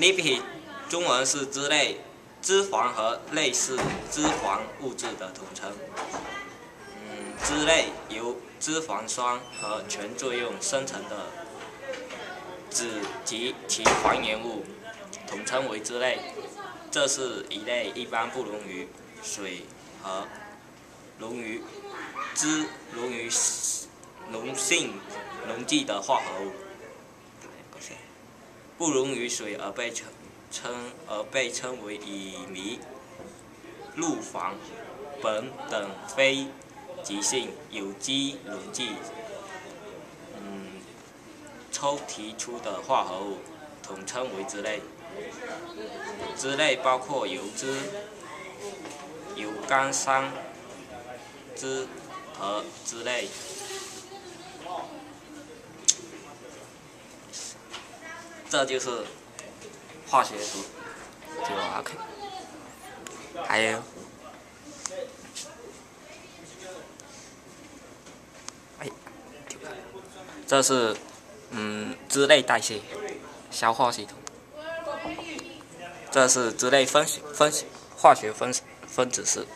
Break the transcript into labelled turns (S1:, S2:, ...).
S1: lipid 中文是脂类、脂肪和类似脂肪物质的统称。嗯，脂类由脂肪酸和醛作用生成的脂及其还原物，统称为脂类。这是一类一般不溶于水和溶于脂、溶于溶性溶剂的化合物。不溶于水而被称称而被称为乙醚、氯仿苯等非极性有机溶剂，嗯，抽提出的化合物，统称为脂类。脂类包括油脂、油甘酸酯和脂类。这就是化学组，就 OK。还有，哎，这是嗯脂类代谢、消化系统。这是脂类分析分析化学分分子式。